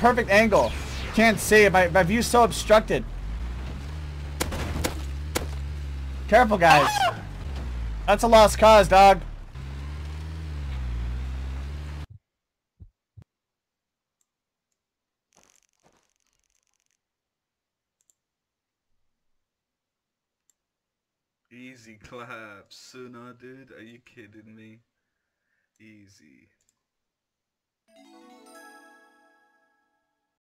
perfect angle. Can't see. My, my view's so obstructed. Careful, guys. That's a lost cause, dog. Easy clap, Suna, dude. Are you kidding me? Easy.